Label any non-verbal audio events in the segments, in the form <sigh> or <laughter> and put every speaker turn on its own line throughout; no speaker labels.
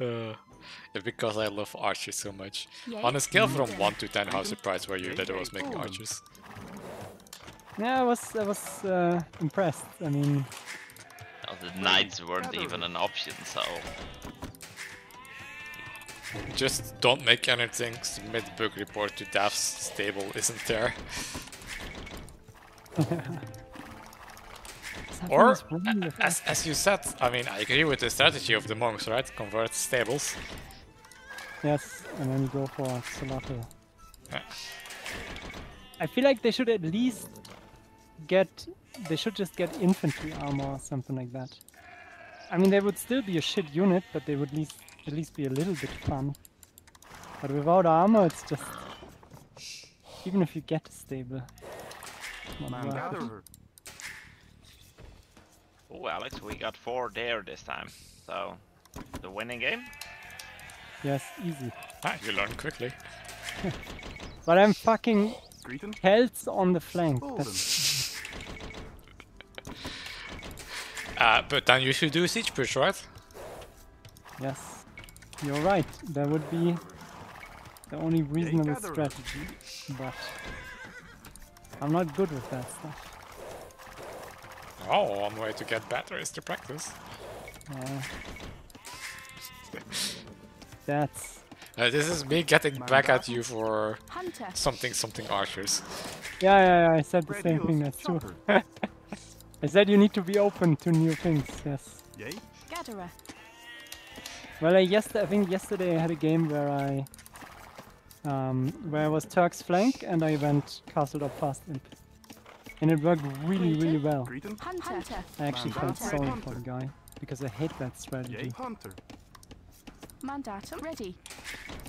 Uh, because I love archers so much.
Yay.
On a scale from 1 to 10, how surprised were you that I was making archers?
Yeah, I was I was uh, impressed. I mean,
Well, the knights weren't even an option, so
Just don't make anything, submit bug report to devs, stable isn't there. <laughs> <laughs>
something
Or,
is wrong with
as, as you said, I mean, I agree with the strategy of the monks, right? Convert stables.
Yes, and then go for Axolotl.
Yeah.
I feel like they should at least get. They should just get infantry armor or something like that. I mean, they would still be a shit unit, but they would at least at least be a little bit fun. But without armor, it's just. Even if you get a stable. not
Man
worth it.
gatherer.
Oh Alex, we got four there this time. So the winning game.
Yes, easy.
Ah, you learn quickly. <laughs>
But I'm fucking
Greeting.
Celts on the flank.
Golden. <laughs>
Uh, but then you should do siege push, right?
yes, you're right. That would be the only reasonable strategy. But I'm not good with that stuff.
Oh, one way to get better is to practice.
Uh, <laughs> that's
Uh, this is me getting back at you for something something archers.
yeah, yeah, yeah. I said the same thing.
Hills,
That's true. I said you need to be open to new things. Yes.
Yay.
Gatherer.
Well, I yes, I think yesterday I had a game where I um, where I was Turk's flank and I went castle up fast imp, and it worked really, really well.
Hunter.
I actually
Man,
felt
that's
sorry for the guy because I hate that strategy.
Hunter.
Mandatum. Ready.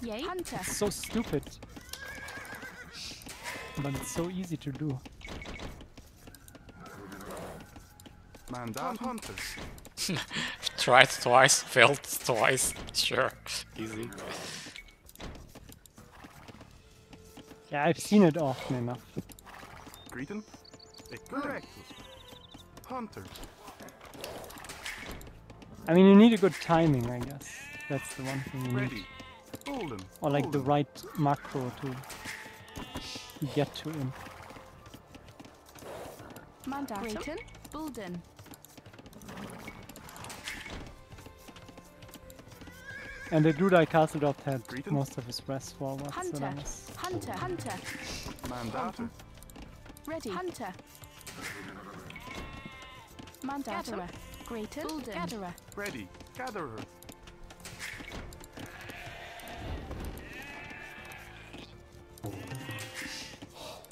Yay. Hunter.
It's so stupid, but it's so easy to do.
Mandat hunters. <laughs>
Tried twice, failed twice. Sure, easy.
Yeah, I've seen it often enough.
Greeting. Correct. Hunter.
I mean, you need a good timing, I guess. That's the one thing you need.
Ready. Golden.
Or like the
golden.
right macro to get to him.
Mandatum. Bulden.
And the dude I castled up had
Greeting.
most of his rest forward, so
Hunter.
that was...
Hunter. Hunter.
Mandat.
Ready. Hunter. Mandatum. Greaton. Bulden. Gatherer.
Ready. Gatherer.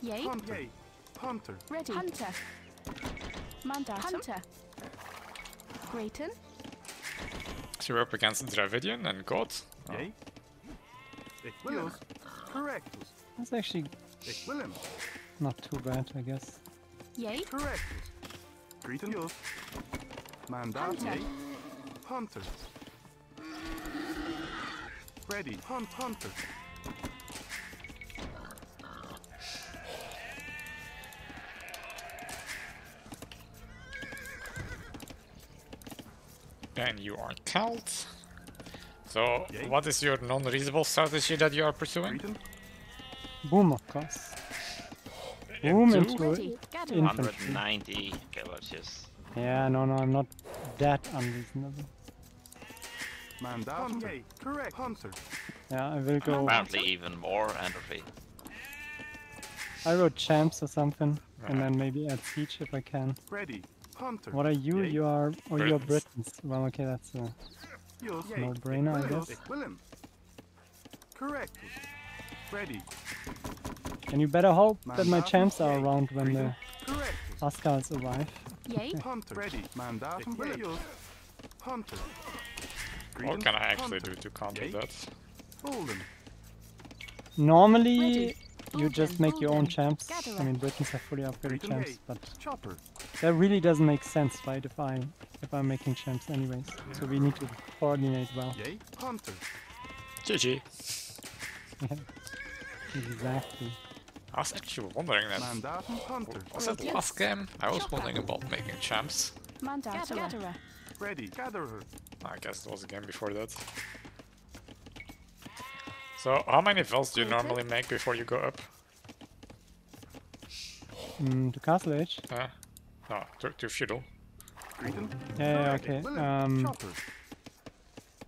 Yay.
Hunter. Yay. Hunter.
Ready. Hunter. Mandatum. Hunter. Greaton.
So you're up against Dravidian and Goth. Oh.
Yay. Ik wil. Correct.
That's actually
Ik
not too bad, I guess.
Yay.
Correct. Greeting. Mandat.
Hunter.
Yay. Hunter. Ready. Hunt. Hunter.
And you are Celt. So,
Yay.
what is your non-reasonable strategy that you are pursuing?
Boom, of course. Boom
Into-
into
Ready. Gatherer.
infantry.
190 villages.
Yeah, no, no, I'm not that unreasonable.
Man Yay. Correct. Hunter.
Yeah, I will go...
Apparently even more entropy.
I wrote champs or something, and then maybe add siege if I can.
Ready. Hunter.
What are you?
Yay.
You are... Oh, you're
Britons.
Britons. Well, okay, that's... Uh,
Yes.
No-brainer, I guess.
Ik. Correct. Ready.
And you better hope that my champs are around when the
Greeting. Correct.
Huscarls arrive.
Yay. <laughs>
Hunter. Ready. Mandatum. Hunter.
What can I actually
Hunter.
do to counter
Yay.
that?
Golden.
Normally,
Ready.
you just make your own
Bulden.
champs. I mean, Britons have fully upgraded
Greeting.
champs,
Yay.
but
Chopper.
that really doesn't make sense, right? If I if I'm making champs anyways, so we need to coordinate well.
Yay. Hunter.
GG. <laughs>
Exactly.
I was actually wondering that. Was it last game? I was wondering about making champs.
Mandatum. Gatherer.
Ready. Gatherer.
I guess it was a game before that. So, how many vills do you normally make before you go up?
Mm, to Castle Age?
Uh, no, to, to feudal.
Greeton.
Yeah, yeah, okay. Um,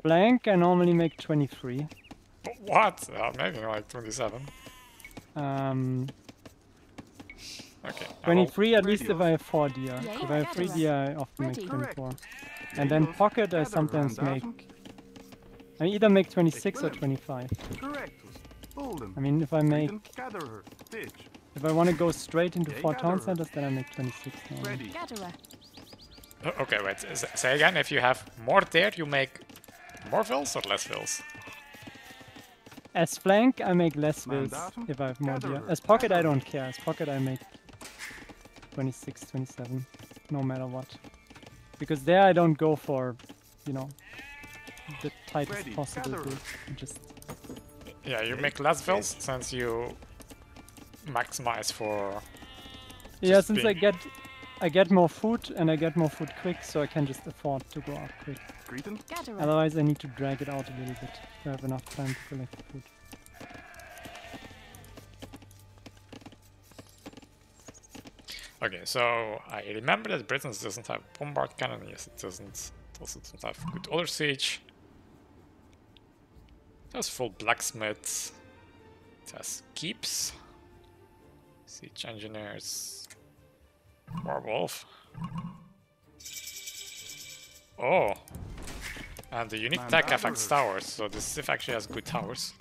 Blank, I normally make 23.
What? Uh, maybe like 27.
Um,
Okay. I will-
23 at least if. I have 4 DR.
Yeah,
If I have 3
Gatherer.
DR, I often
Ready.
make
Correct.
24. And then pocket, I sometimes make.
Mandatum.
I either make 26 or 25.
Correctus. Bolden.
I mean, if I make,
Greeton. Gatherer. Ditch.
if I want to go straight into 4 town
Gatherer.
centers, then I make 26. normally.
Ready.
Gatherer.
Oh, Okay, wait. Say again. If you have more there, you make more fills or less vills?
As flank, I make less vills
Mandatum.
if I have more DR.
Gatherer.
As pocket, I don't care. As pocket, I make 26, 27, no matter what. Because there I don't go for, you know, the tightest
Ready.
possible
Gatherer.
build. Just
Yeah, you make less vills since you maximize for.
yeah,
Just
since I get I get more food and I get more food quick, so I can just afford to go up quick.
Greeton.
Gatherer.
Otherwise, I need to drag it out a little bit to have enough time to collect the food.
Okay, so I remember that Britain doesn't have bombard cannon. Yes, it doesn't. It also doesn't have good other siege. It has full blacksmith. It has keeps. Siege engineers. Warwolf. Oh. And the unique tech
that
affects towers, so this civ actually has good towers.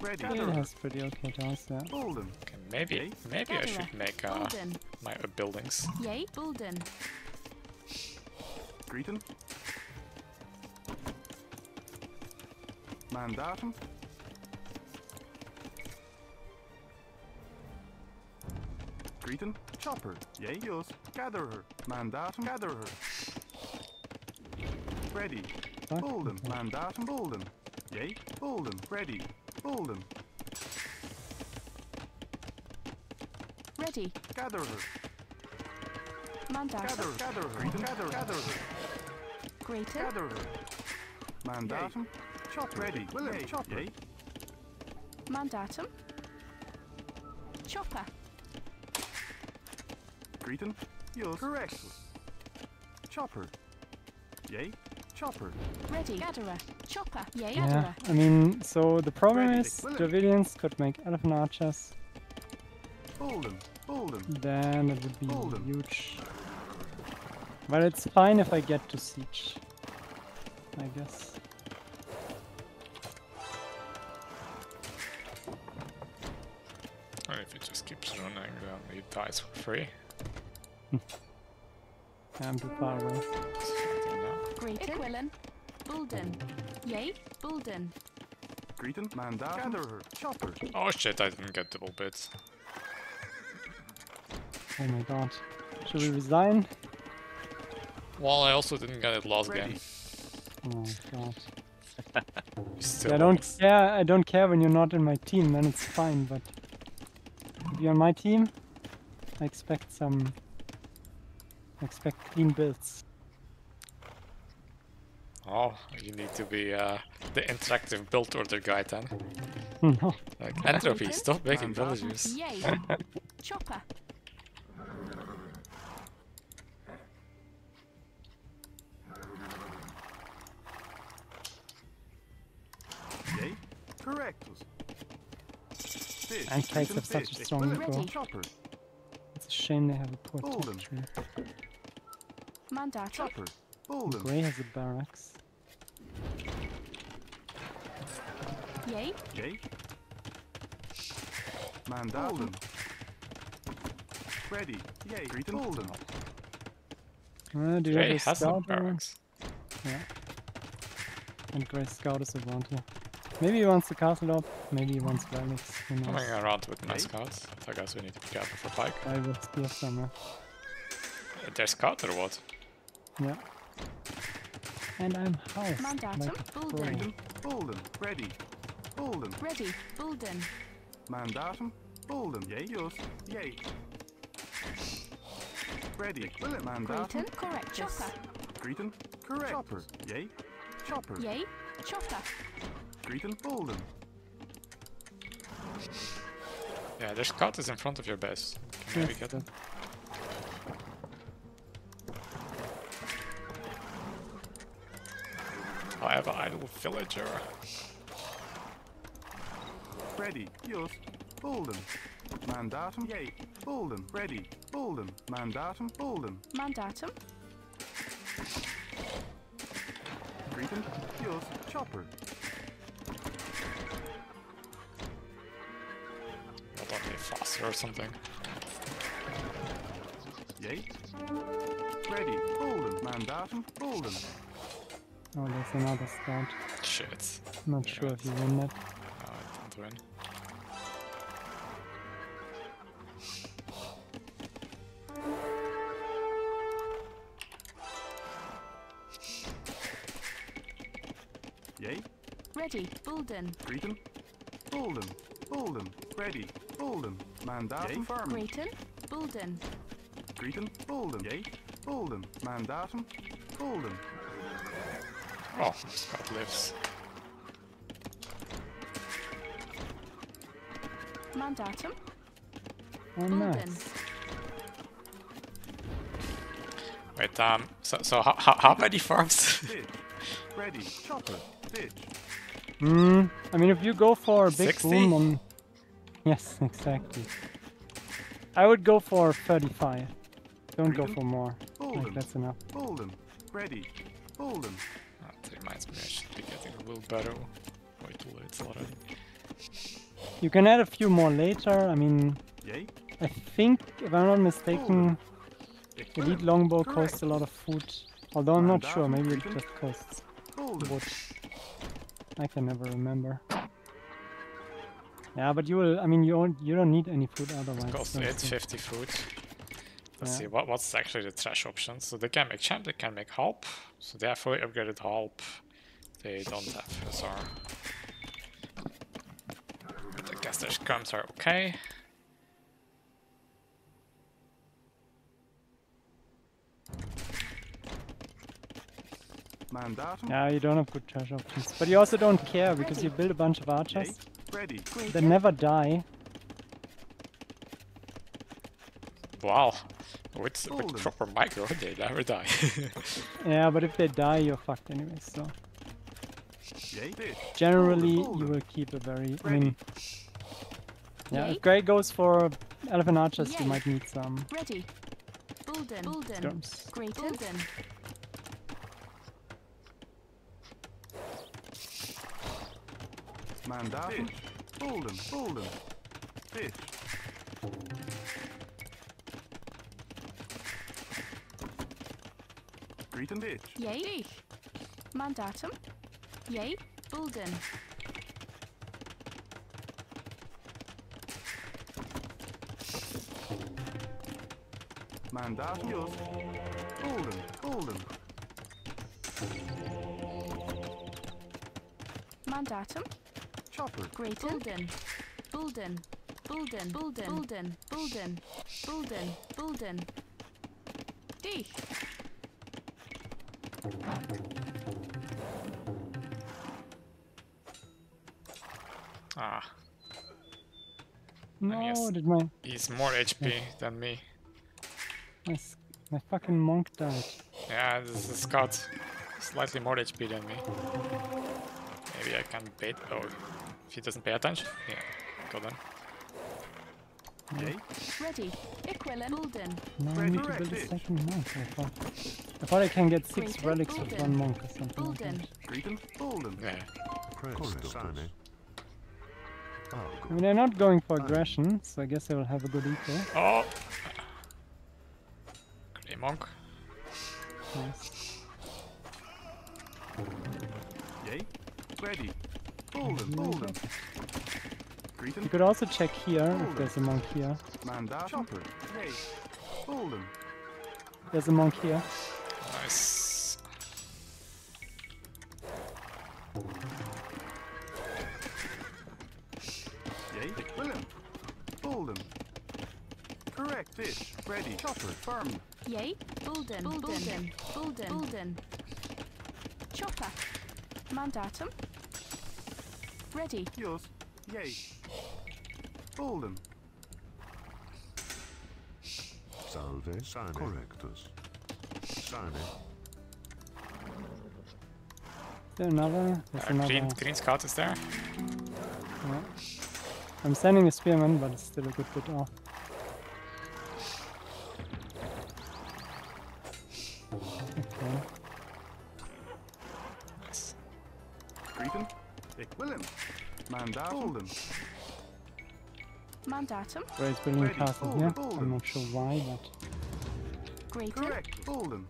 Ready.
It has pretty okay towers, yeah.
Okay, maybe maybe I should make uh, my uh, buildings.
Yay. Bulden.
Greeton. Mandatum. Greeton. Chopper. Yea, yos. Gatherer. Mandatum. Gatherer. Ready.
Fuck,
Bolden.
okay.
Mandatum. Bolden. Yea. Bolden. Ready. Bolden.
Ready.
Gatherer.
Mandatum.
Gatherer. Gatherer. Greeton. Gatherer. Gatherer.
Greater.
Gatherer. Mandatum. Chop ready. William. Chopper. Yea.
Mandatum. Chopper.
Greeton. Yos. Correct. Chopper. Yea. Chopper.
Ready. Gatherer. Chopper. Yay.
Yeah,
Gatherer.
I mean, so the problem
Ready,
is
William.
civilians could make elephant archers,
Bolden. Bolden.
then it would be
Bolden.
huge. But it's fine if I get to siege, I guess.
Or if it just keeps running, then it dies for free.
I'm too far away.
It's fighting now.
Greater. Equilin. Bulden. Yay. Bulden.
Greeton. Mandatum. Gatherer. Chopper.
Oh shit, I didn't get double bits.
Oh my god. Should we resign?
Well, I also didn't get it last
Ready.
game.
Oh god. <laughs>
Still
Yeah, I don't
lost.
care. I don't care when you're not in my team. Then it's fine. But if you're on my team, I expect some. I expect clean builds.
Oh, you need to be uh, the interactive build order guy then. <laughs>
no.
Like, entropy, stop making
Mandatum.
villages. <laughs>
Chopper.
Yea. Correctus. Fish.
And kites
Greeton.
have such a strong
William.
Ready.
It's a shame they have a poor
Bolden.
Tech
Chopper. Bolden.
Grey has a barracks.
Yay.
Yea. Mandatum. Ready. Yea. Greeton. Bolden.
Uh, do you
Grey
have a
has some
scout?
barracks.
Yeah. And Grey scout is around here. Maybe he wants the castle up. Maybe he wants relics. Who knows?
Coming around with my
Okay.
scouts. I guess we need to be careful for Pike.
I will steal somewhere.
Uh, They're scout or what?
Yeah. And I'm house.
Mandatum.
Like
Bulden.
Bulden. Ready. Bulden.
Ready. Bulden.
Mandatum. Bulden. Yay, yours. Yay. Ready. Will it, Mandatum?
Greeton. Correct. Chopper.
Greeting, Correct. Chopper. Yay. Chopper.
Yay. Chopper.
Greeting, Bulden.
Yeah, there's cutters in front of your base. Can
yes,
get them? I have an idle villager.
Ready. Just. Bolden. Mandatum. Yay. Bolden. Ready. Bolden. Mandatum. Bolden.
Mandatum.
Greeting. Just. Chopper.
Not only faster or something.
Yay. Ready. Bolden. Mandatum. Bolden.
Oh, there's another scout.
Shit.
Not sure if you win that.
No, I don't win.
Yay.
Ready. Bulden.
Greeting. Bolden. Bolden. Ready. Bolden. Mandatum. Yay. Farm.
Grayton. Bulden.
Greeting. Bolden. Yay. Bolden. Mandatum. Bolden.
Oh, scout lives.
Mandatum.
Oh,
Bulden.
nice.
Wait, um, so, so how, how, how many farms? <laughs>
Ready. Chopper. Ditch.
Hmm. I mean, if you go for a big
60?
boom, then yes, <laughs> exactly. I would go for 35. Don't go for more.
Bolden.
Like that's enough.
Bolden. Ready. Bolden.
That reminds me, I should be getting a wheelbarrow. Way too late already.
You can add a few more later. I mean,
Yay.
I think, if I'm not mistaken, Elite
Equilin.
Longbow
Correct.
costs a lot of food. Although I'm not sure, maybe it just costs wood. I can never remember. Yeah, but you will. I mean, you don't. You don't need any food otherwise.
Cost
so it's-
850 food. Let's
Yeah.
see, what, what's actually the trash options? So they can make champ, they can make help. So they have fully upgraded help. They don't have SR. But I guess their skirms are okay.
Mandatum.
Yeah, you don't have good trash options, but you also don't care because you build a bunch of archers
They
never die.
Wow. With, with proper micro, <laughs> they never die. <laughs>
Yeah, but if they die, you're fucked anyway. So generally, you will keep a very. I mean, yeah, if Grey goes for elephant archers, you might need some
Ready. Bulden. Bulden.
skirms.
Grayton. Bulden.
Mandatum. Bolden. Bolden. Ditch. Greeting ditch.
Yay. Mandatum. Yay. Bulden.
Mandatum. Just. Bolden. Bolden.
Mandatum.
Chopper.
Grayton. Bulden. Bulden. Bulden. Bulden. Bulden. Bulden. Bulden. Bulden.
No, did my
he's more HP than me.
my, my fucking monk died?
Yeah, this is got slightly more HP than me. Maybe I can bait. Oh, if he doesn't pay attention. Yeah, go then.
Yay.
Ready. Equilin. Bulden.
No, I need to build a second monk. I thought. I thought I can get six
Grayton,
relics with one monk or something. like
Bulden.
that.
Greeting. Bolden.
Yeah.
Prestone. Oh,
I mean, they're not going for aggression, so I guess they will have a good eco.
Oh! Grey Monk.
Nice.
Yay. Ready. Bolden. Bolden. Greeting.
You could also check here if there's a monk here.
Chopper. Hey. Bolden.
There's a monk here.
Nice.
Fish. Ready. Chopper. Farm.
Yay. Bulden. Bulden. Bulden. Bulden. Chopper. Mandatum. Ready.
Yours. Yay. Bulden.
Salve. Sane. Correctus. Sane.
Is there another? There's
Uh,
another.
green, green scout is there.
Yeah. I'm sending a spearman, but it's still a good bit off.
Willem. Mandatum. Bulden.
Mandatum.
Where is William
Ready.
Castle here?
it, hold
I'm not sure why, but
Grayton.
Correct. Bulden.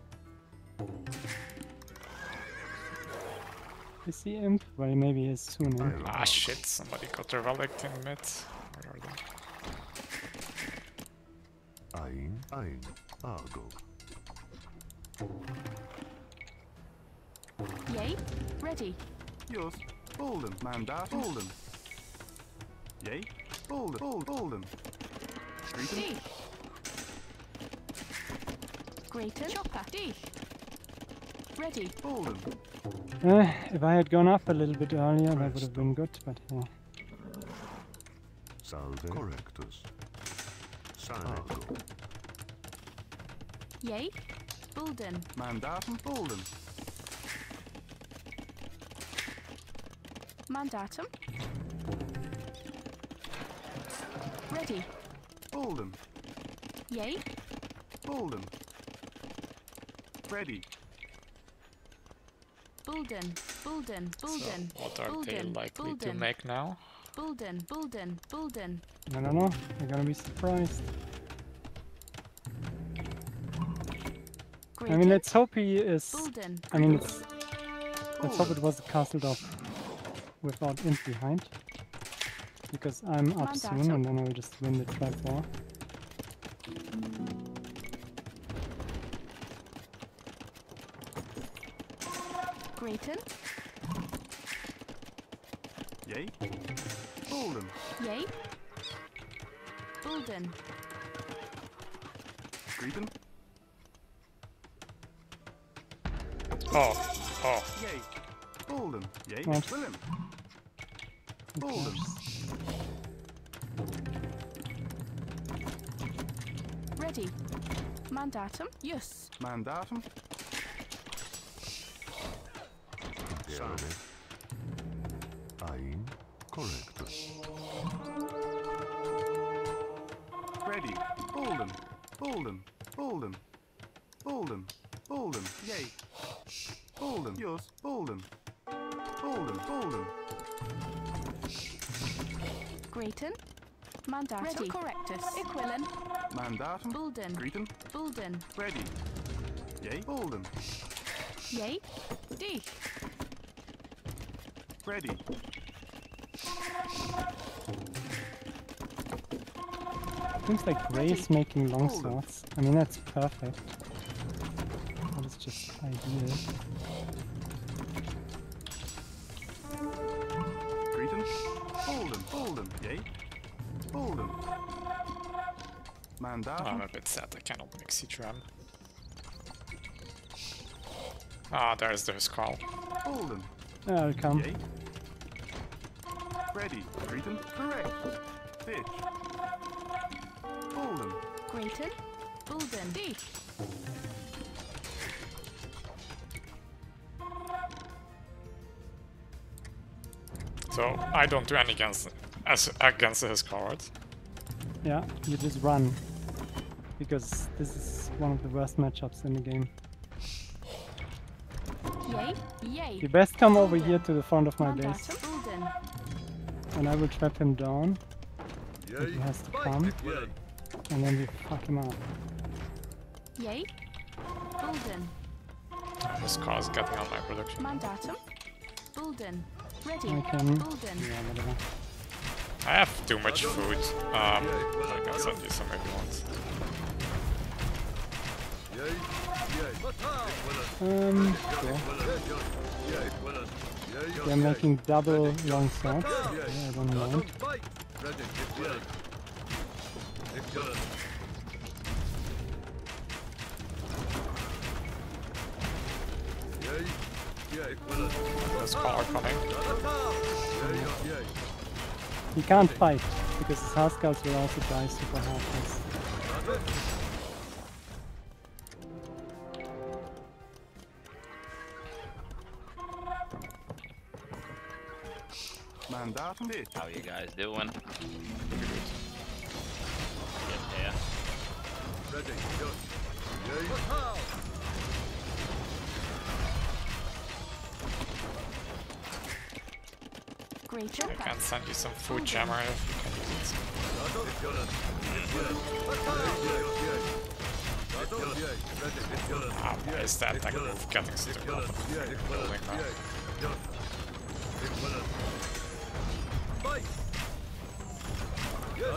is he imp? Well, maybe he's is soon.
Aye.
Ah shit, somebody got their relic in mid. Where are they?
Ein. Ein. Argo.
Yay. Ready.
Yours. Bulden. Mandatum. Bulden. Yay. Bulden. Bulden. Bulden. Greeten.
D. Grayton. Chopper. D. Ready.
Bulden.
Eh, if I had gone up a little bit earlier, that would have been good, but yeah.
Salve. Correctus. Sane. Argo.
Yay. Bulden.
Mandatum. Bulden.
Mandatum. Ready.
Bulden.
Yay.
Bulden. Ready.
Bulden. Bulden. Bulden.
So what are they
Bulden.
likely to make now?
Bulden. Bulden. Bulden.
I don't know. I'm gonna be surprised. I mean, let's hope he is.
Bulden.
I mean, it's. Let's hope it was a castle off without imp behind. Because I'm up soon,
Mandatum.
and then I will just win the trap war.
Grayton.
Yay. Bolden.
Yay. Bolden.
Greeten.
Oh, oh,
Yay. Bolden. Yay.
What?
Willem.
Of
Bulden.
course.
Ready. Mandatum. Yes.
Mandatum.
Sane. Correctus.
Equilin.
Mandatum.
Bulden.
Greeten.
Bulden.
Ready. Yay. Bulden.
Yay. D.
Ready.
Seems like Ray is making long swords. I mean, that's perfect. That is just ideal.
Greeten. Bulden. Bulden. Yay. Bulden.
I'm a bit sad I cannot make siege ram. Ah, there's the skull.
Bulden.
I'll come.
Yay. Ready. Greeten. Correct. Fish. Bulden.
Grayton. Bulden. D.
So I don't do any against as against his card.
Yeah, you just run. Because this is one of the worst matchups in the game.
Yay. Yay.
You best come over here to the front of my base, and I will trap him down. But he has to come, and then we fuck him up.
Yay. Bulden.
This car is getting on my production.
Mandatum. Bulden. Ready.
I can.
Bulden.
Yeah, whatever.
I have too much food. Um, I can send you some if you want.
Um, sure. They're making double long shots. Yeah, I don't mind.
There's power coming. Yeah.
He can't fight, because his Huscarls will also die super hard.
How you guys doing? Get there.
Great
I can send you some food jammer if you can use it. Ah, why is that attack move getting stuck up the building now?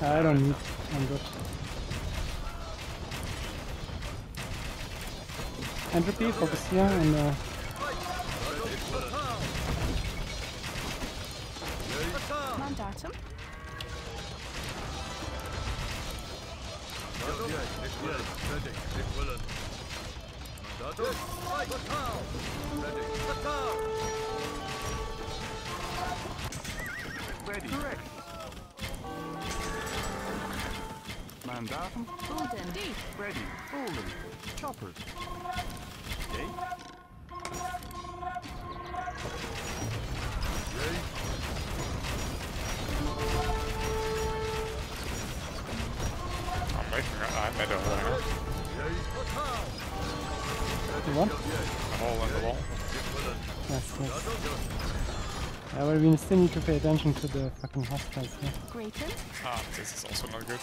I
don't need. I'm good. Entropy, focus here, and uh,
Mandatum.
Ready. Correct. Mandatum.
Bulden. D.
Ready. Bolden. Choppers. Yay.
I'm making a, I made a hole here.
you want?
A hole in the wall.
Yes, yes. Yeah, but we still need to pay attention to the fucking Huscarls here.
Grayton.
Ah, this is also not good.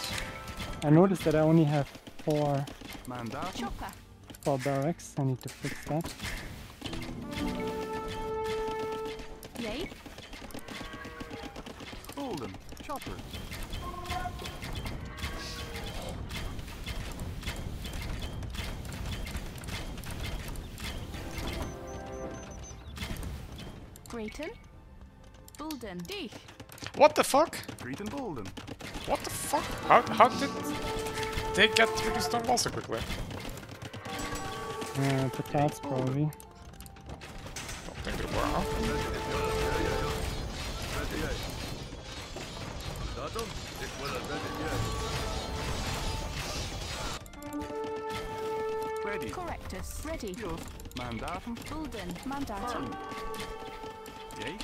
I noticed that I only have four,
Mandatum.
Four barracks. I need to fix that.
Yay.
Bolden. Choppers.
Grayton. Bulden. D.
What the fuck?
Greeten Bolden.
What the fuck? How, how did they get through the stone wall so quickly?
Uh, the cats, probably.
Don't think they were, huh?
Ready.
Correctus. Ready.
Mandatum.
Bulden. Mandatum.
Yay.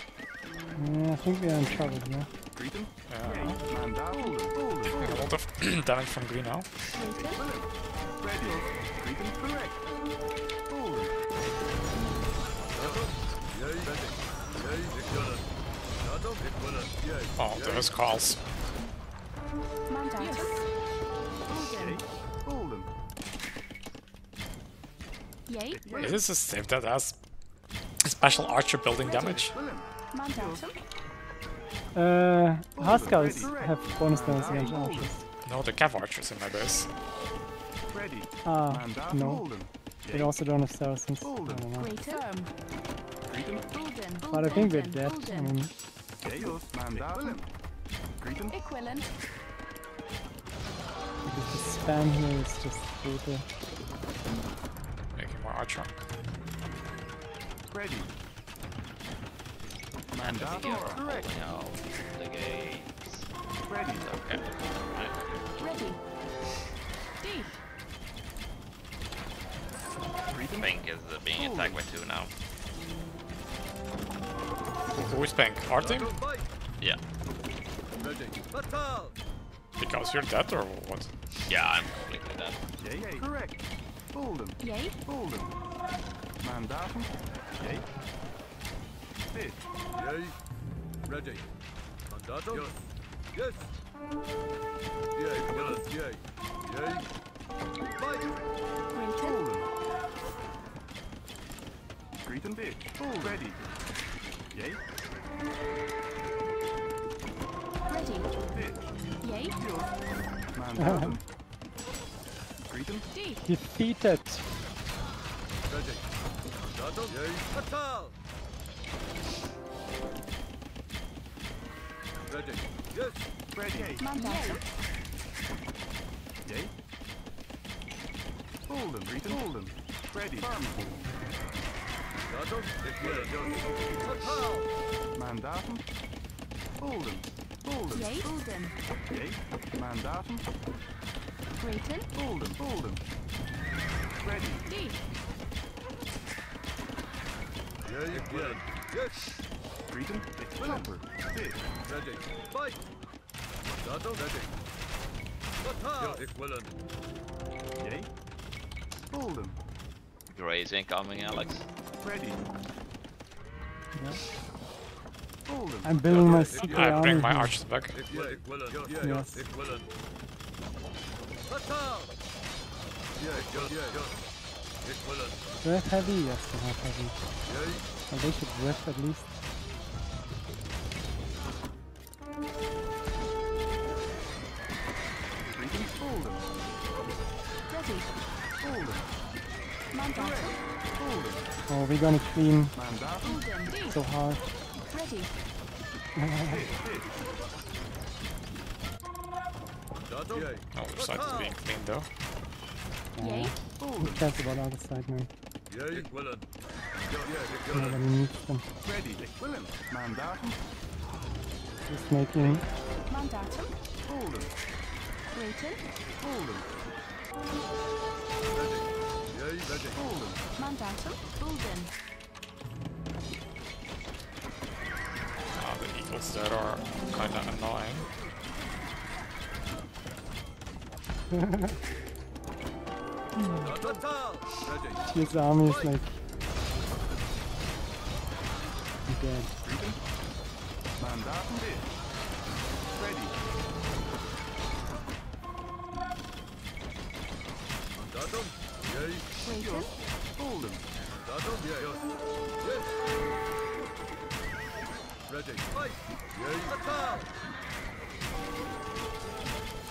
Yeah, I think we are in trouble here.
Greeten.
Yeah.
Yay. Mandatum. Bolden.
Taking a lot of damage from green now.
Grayton.
Ready. Greeten. Correct. Bolden.
Oh, there's calls.
Mandatum. Bulden.
Is this a save that has special archer building damage?
Willem.
Uh,
Huscarls
have bonus damage against archers.
No, the cav archers in my base.
Ready.
Ah,
Mandatum.
no. They also don't have Saracens. I don't know.
Grayton.
Greeten.
Bulden.
But I think we're dead. I mean,
Yay. Just. Mandatum. Greeten.
Equivalent.
because the spam here is just brutal.
Making more archer.
Ready.
You're
Mandatum. Correct.
holding out the gates.
Ready.
Okay. Right.
Ready. D.
Greeten.
Pink is uh, being attacked by two now.
Who is pink? Our team?
Yeah.
Because you're dead or what?
Yeah, I'm completely dead.
Yay. Correct. Bolden.
Yay.
Bolden. Mandatum. Yay. Dit.
Yay. Ready. Mandatum? Yes. Yes. Yay. Willem. Yay. Yay. Fight.
Grayton.
Bolden. Greeting bit. All ready. Yay.
Ready.
Bit.
Yay.
Man down. Greeting.
D.
Defeated.
Ready. Mandatum. Yay. Fatal. Ready. Yes.
Ready.
Mandatum.
Yay. Hold them. Hold them. Ready. Firm.
Mandatum.
Hold them. Hold them.
Yay.
Mandatum.
Grayton.
Yes.
Greeting. Flipper. Bit.
Ready. Fight. Mandatum. Ready. Fatal. Equivalent.
Yay. Hold them.
Graze incoming, Alex.
Ready.
Yeah. I'm building my
Yeah,
secret
I bring my archers back.
Yeah,
Yes. Do I have heavy? Yes, they have heavy. Well, they should riff at least.
Them.
We're gonna clean
Mandatum.
Ulden. D.
so hard.
Ready. <laughs>
Oh, the side is being cleaned though.
Yay.
Hold
Who
them.
cares about other side, man?
Yay. Equivalent. Yeah, yeah, equivalent.
Nobody needs them.
Ready. Equivalent. Mandatum.
Just making
Mandatum.
Hold them.
Grayton.
Ready. Yay, ready.
Hold them.
Mandatum.
Ah, the eagles there are kinda annoying.
His army is like dead.
Yes. Ready. Fight. Yay. Fatal.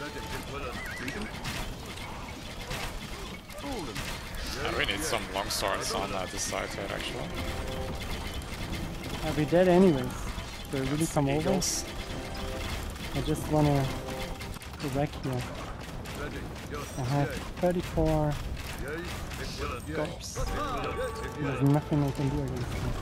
Ready. Equivalent.
Greeting. Hold them.
Yeah, we need some long swords on uh, this side here actually.
Are we dead anyways? I really come over? I just wanna go back here.
Ready. Yes.
I have 34.
Yes.
There's nothing I can do against them.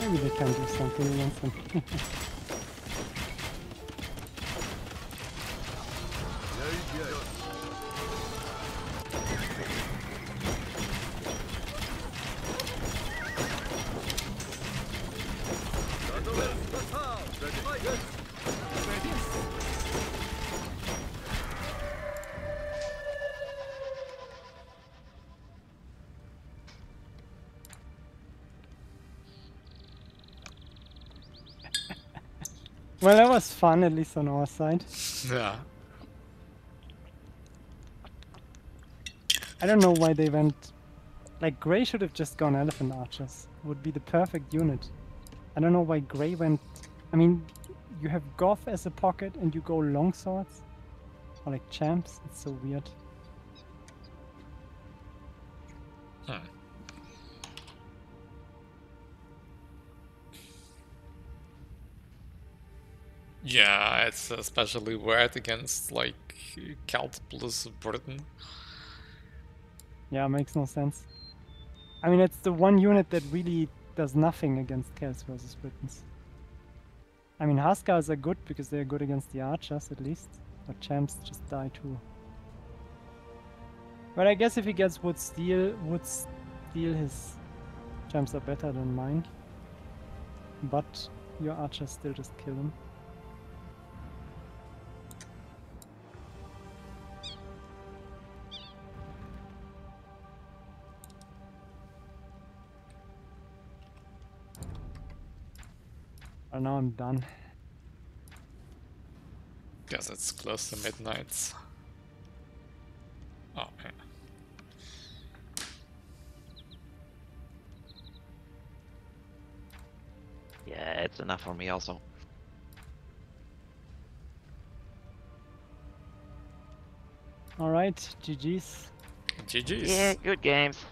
Maybe they can do something against <laughs> them. <laughs> well, that was fun, at least on our side.
Yeah.
I don't know why they went. Like, Grey should have just gone Elephant Archers. Would be the perfect unit. I don't know why Grey went. I mean, you have Goth as a pocket and you go long swords? Or like Champs? It's so weird.
Hmm. Yeah, it's especially weird against like Celt plus Britain.
Yeah, makes no sense. I mean, it's the one unit that really does nothing against Celts versus Britons. I mean, Huscarls are good because they're good against the archers at least, but champs just die too. But I guess if he gets wootz steel, wootz steel, his champs are better than mine. But your archers still just kill him. But now I'm done.
Guess it's close to midnight. Oh, yeah.
Yeah, it's enough for me also.
Alright, GG's.
GG's.
Yeah, good games.